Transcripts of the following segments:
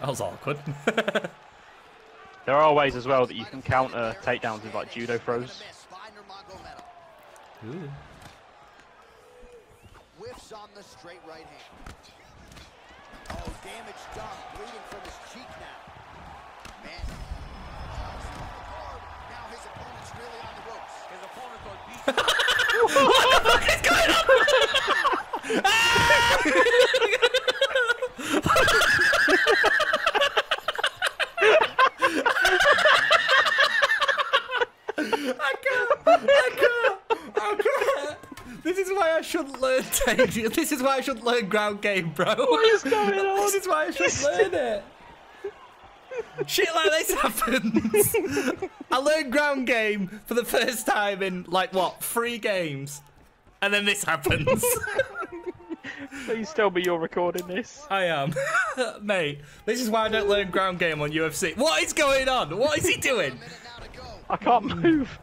That was awkward. There are ways as well that you can counter takedowns with like judo throws. Ooh. Whiffs on the straight right hand. Oh, damage done. Bleeding from his cheek now. Man. Jumps off the guard. Now his opponent's really on the ropes. His opponent's on beat. I can't. I can't. I can't. This is why I shouldn't learn take. This is why I shouldn't learn ground game, bro. What is going on? This is why I shouldn't learn it. Shit like this happens. I learned ground game for the first time in like what three games, and then this happens. Please tell me you're recording this. I am, mate. This is why I don't learn ground game on UFC. What is going on? What is he doing? I can't hmm. move.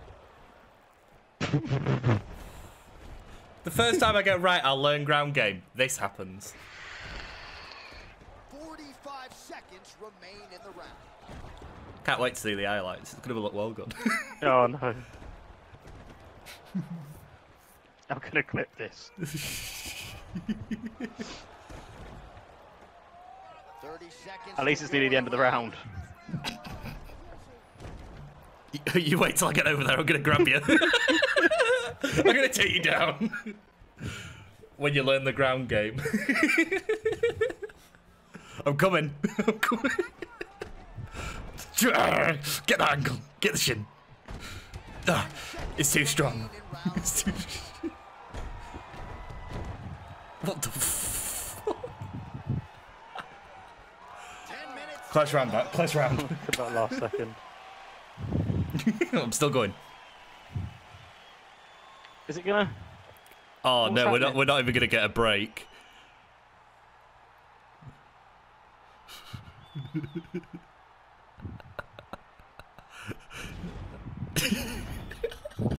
The first time I get right, I'll learn ground game. This happens. 45 seconds remain in the round. Can't wait to see the highlights. It's gonna look well good. Oh no. I'm gonna clip this. 30 seconds. At least it's nearly the end of the round. You- you wait till I get over there. I'm gonna grab you. I'm gonna take you down. when you learn the ground game. I'm coming. I'm coming. Get the ankle. Get the shin. Ah, it's too strong. It's too. What the? F- 10 close round, back. Close round. For that last second. I'm still going. Is it gonna? Oh What's no, happening? we're not. We're not even gonna get a break.